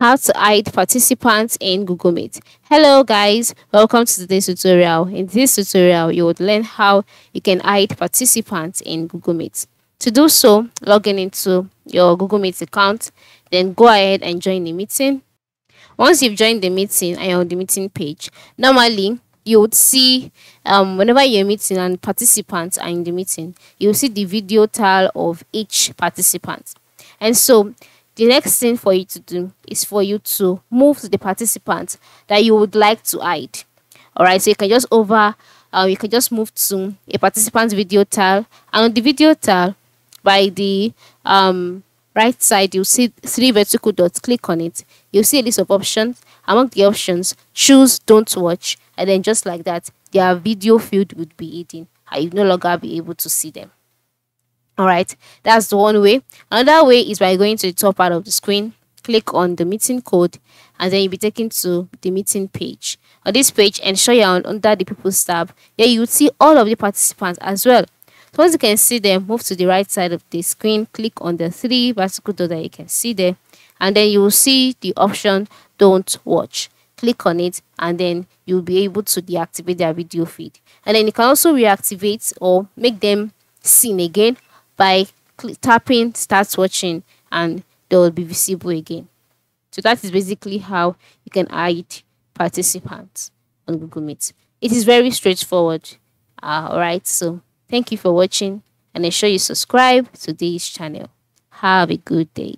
how to hide participants in Google Meet. Hello guys, welcome to today's tutorial. In this tutorial, you would learn how you can hide participants in Google Meet. To do so, log in into your Google Meet account, then go ahead and join the meeting. Once you've joined the meeting and you're on the meeting page, normally you would see um, whenever you're meeting and participants are in the meeting, you'll see the video tile of each participant. And so the next thing for you to do is for you to move to the participant that you would like to hide. All right, so you can just over, uh, you can just move to a participant's video tile, and on the video tile, by the um right side, you'll see three vertical dots. Click on it. You'll see a list of options. Among the options, choose "Don't Watch," and then just like that, their video field would be hidden. And you no longer be able to see them all right that's the one way. Another way is by going to the top part of the screen click on the meeting code and then you'll be taken to the meeting page. On this page ensure you're under the people's tab. Here you will see all of the participants as well. So once you can see them move to the right side of the screen click on the three vertical dots that you can see there and then you will see the option don't watch. Click on it and then you'll be able to deactivate their video feed. And then you can also reactivate or make them seen again by tapping start watching and they will be visible again. So that is basically how you can hide participants on Google Meet. It is very straightforward. Uh, Alright, so thank you for watching and ensure you subscribe to this channel. Have a good day.